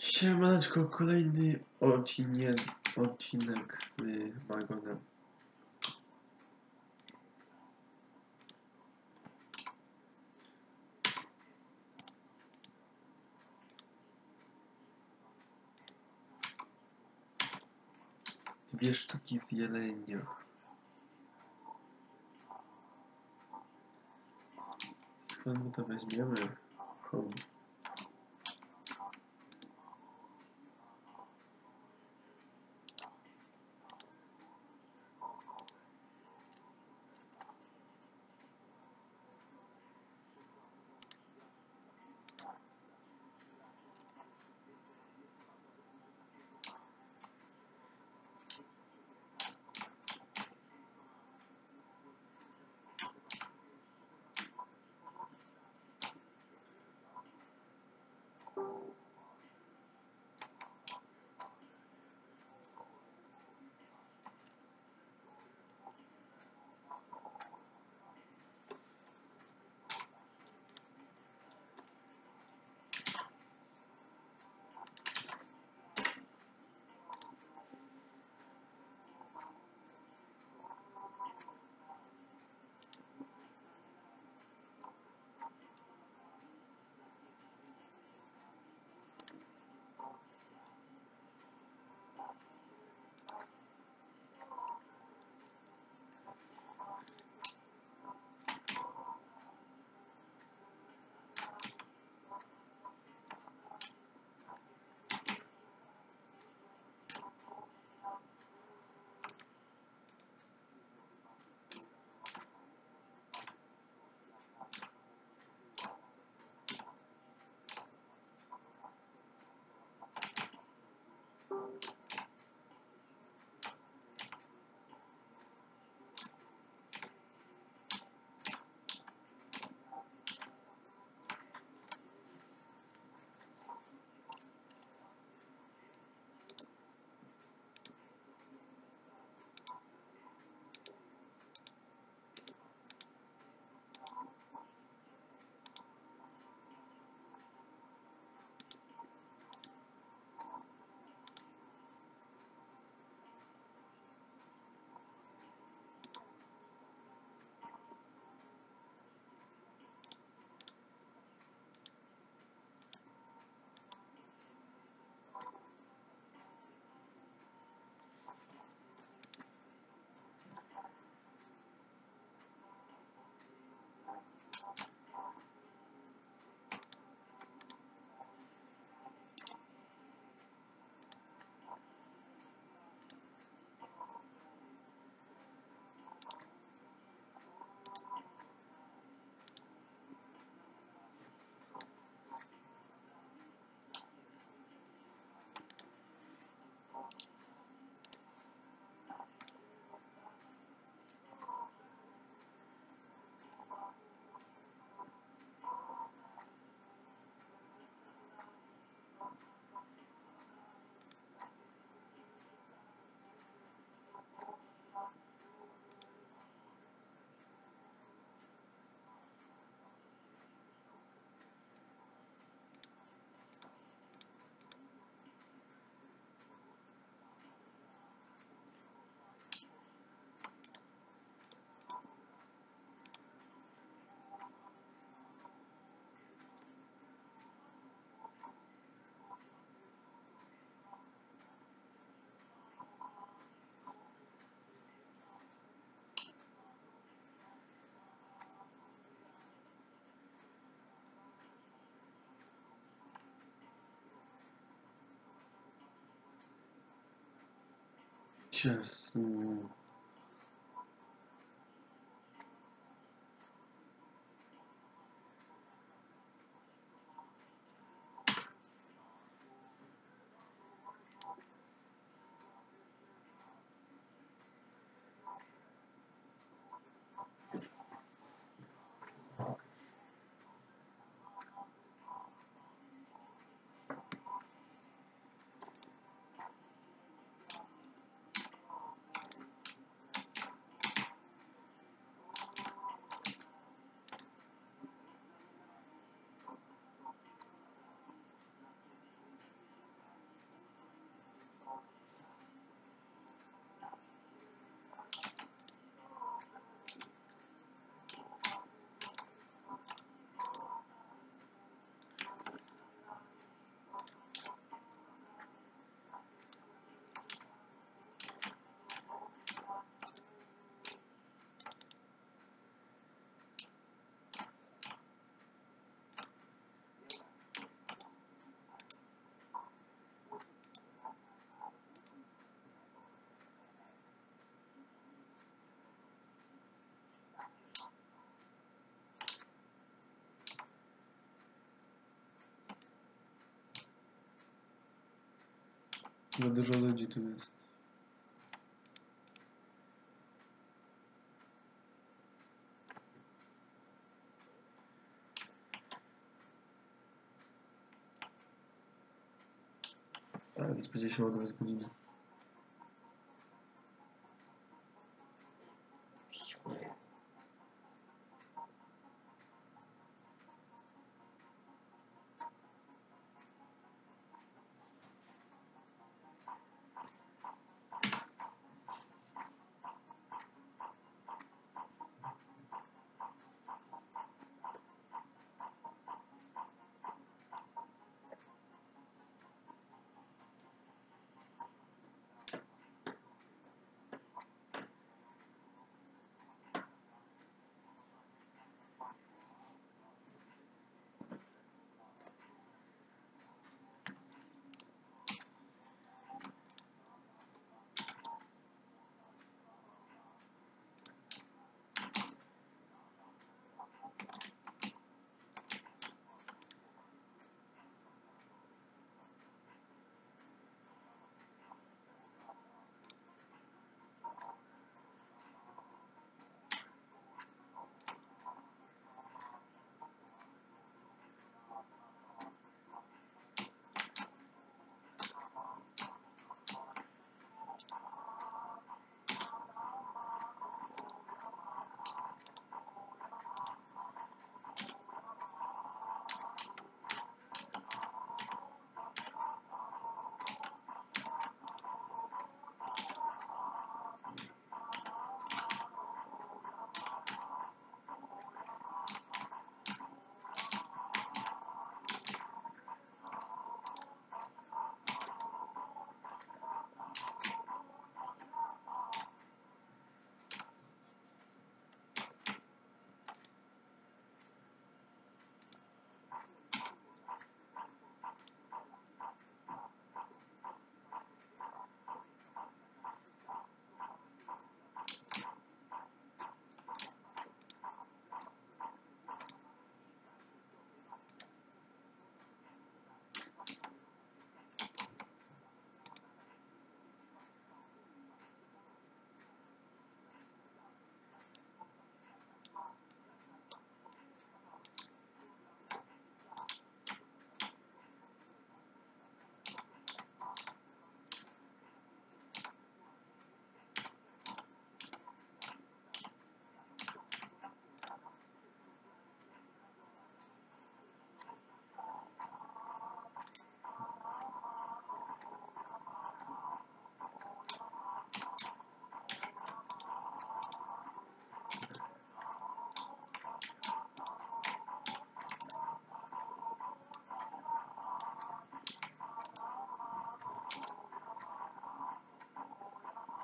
Siemaneczko, kolejny odcinek, odcinek z Magonem. Dwie sztuki z jelenia. Skąd my to weźmiemy? Home. just mm, Za dużo ludzi tu jest. A, więc będzie godzinę.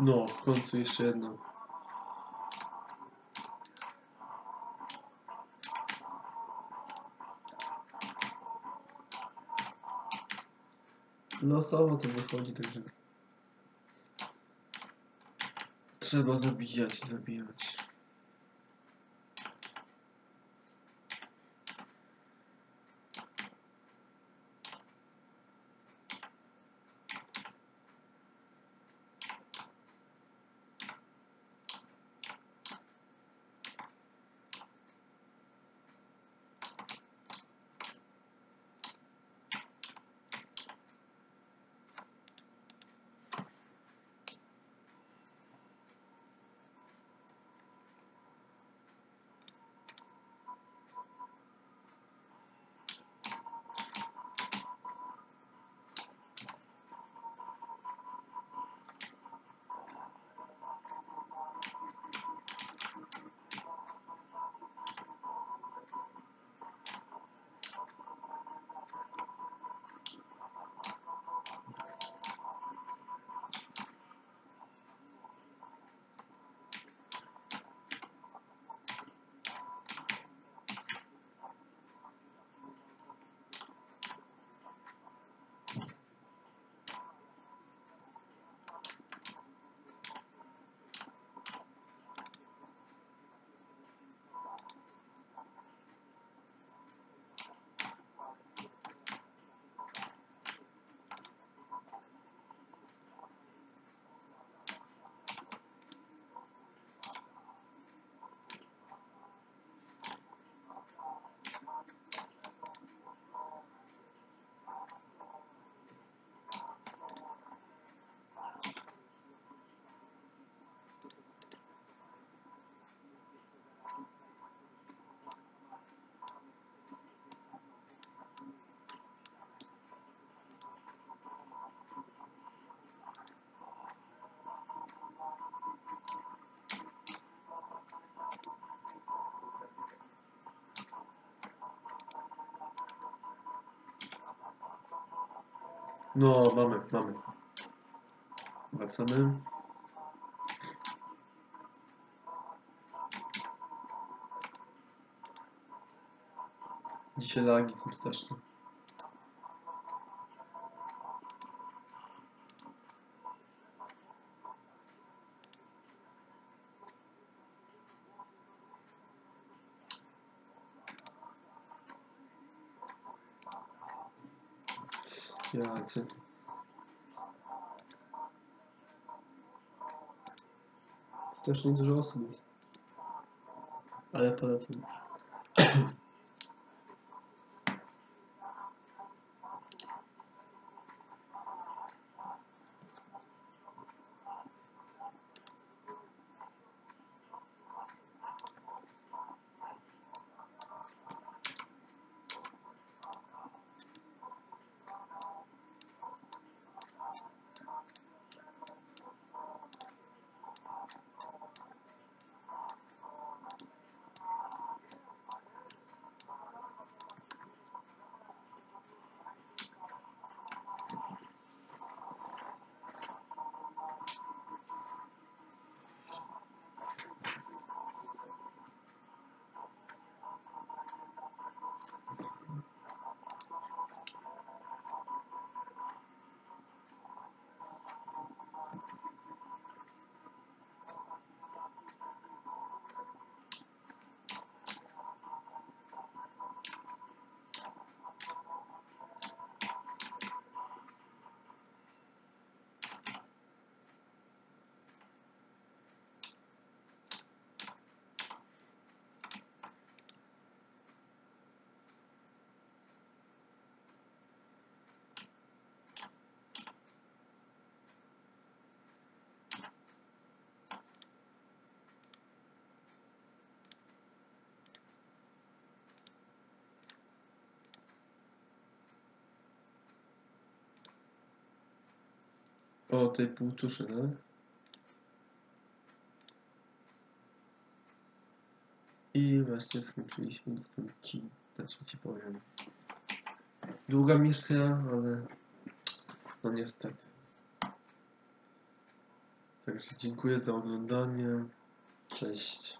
No, w końcu jeszcze jedno. Losowo to wychodzi, także... Trzeba zabijać, zabijać. No, mamy, mamy. Wracamy. Dzisiaj lagi są straszne. Ja cię. Też nie dużo osób jest. Ale polecam. O tej półtuszy, no? I właśnie skończyliśmy dostępki, znaczy ci powiem. Długa misja, ale no niestety. Także dziękuję za oglądanie. Cześć.